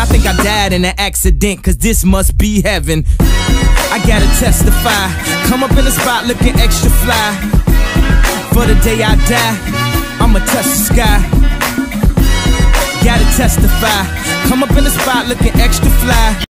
I think I died in an accident, cause this must be heaven. I gotta testify. Come up in the spot looking extra fly. For the day I die, I'ma touch the sky. Gotta testify. Come up in the spot looking extra fly.